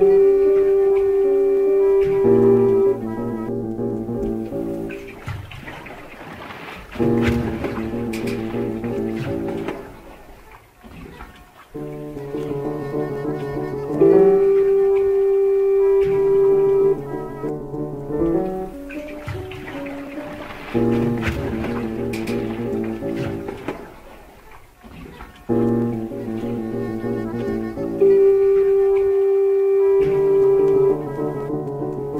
Música